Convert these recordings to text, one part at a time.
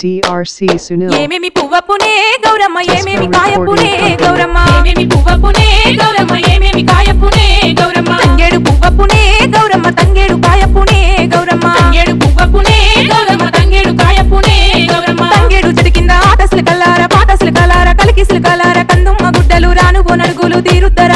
DRC Sunil. ఏమేమి పువ్వపునే గౌరమ్మ ఏమేమి కాయపునే గౌరమ్మ? ఏమేమి పువ్వపునే గౌరమ్మ ఏమేమి కాయపునే గౌరమ్మ? తంగేడు పువ్వపునే గౌరమ్మ తంగేడు కాయపునే గౌరమ్మ. తంగేడు పువ్వపునే గౌరమ్మ తంగేడు కాయపునే గౌరమ్మ. తంగేడు చెట్టు కింద ఆటసులు కల్లార పాటసులు కల్లార కలికిసులు కల్లార కందుమ్మ గుడ్డలు రానుగో నడుగులు తీరుతారు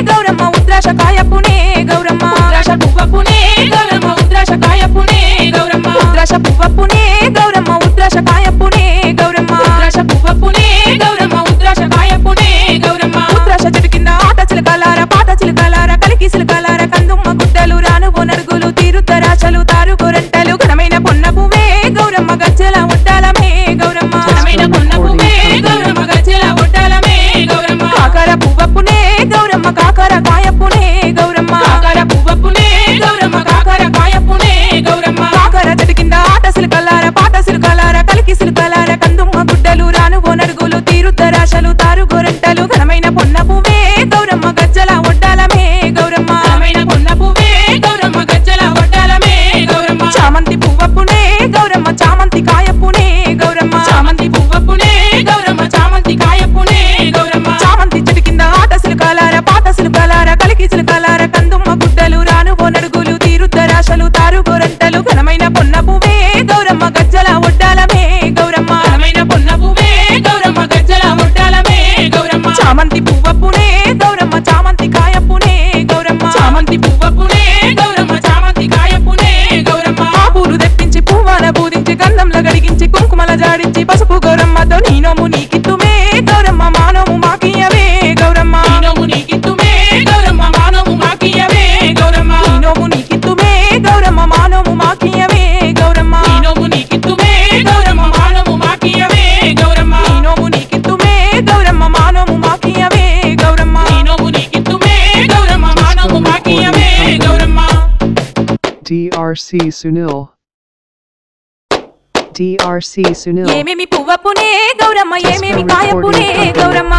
గౌరమ్మ ఉద్రాశ కాయ పునే గౌరమ్మ. ఉద్రాశ పువ్వ పునే గౌరమ్మ ఉద్రాశ కాయ పునే గౌరమ్మ. ఉద్రాశ పువ్వ పునే గౌరమ్మ ఉద్రాశ కాయ పునే గౌరమ్మ. ఉద్రాశ పువ్వ Pune Gauramma. DRC Sunil. DRC Sunil. ఏమేమి పువ్వపునే గౌరమ్మ ఏమేమి కాయపునే Gauramma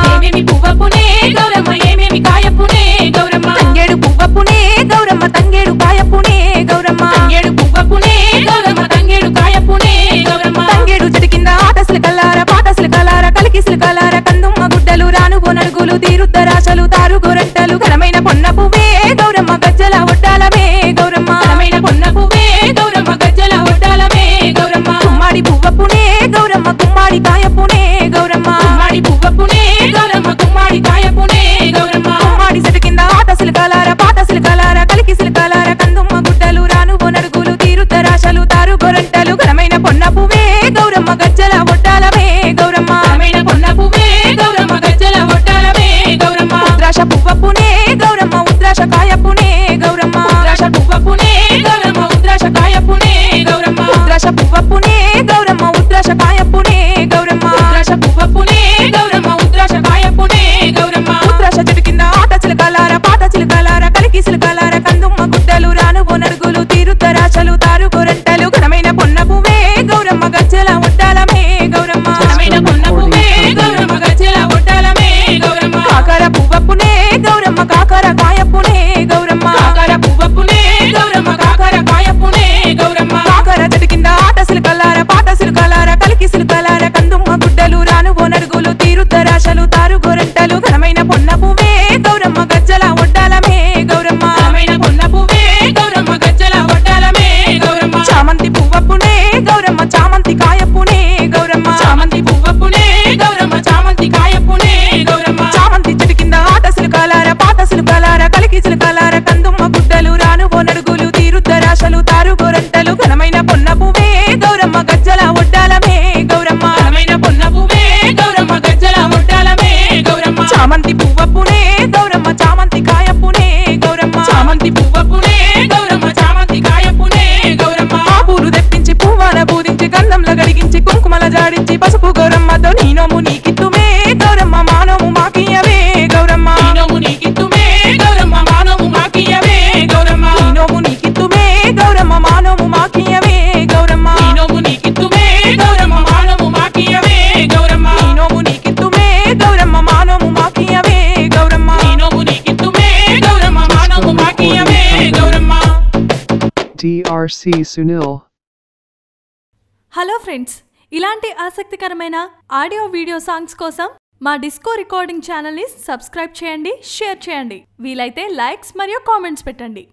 Praia Puva Puni DRC hello friends ఇలాంటి ఆసక్తికరమైన ఆడియో వీడియో సాంగ్స్ కోసం మా డిస్కో రికార్డింగ్ ఛానల్ని సబ్స్క్రైబ్ చేయండి షేర్ చేయండి. వీలైతే లైక్స్ మరియు కామెంట్స్ పెట్టండి.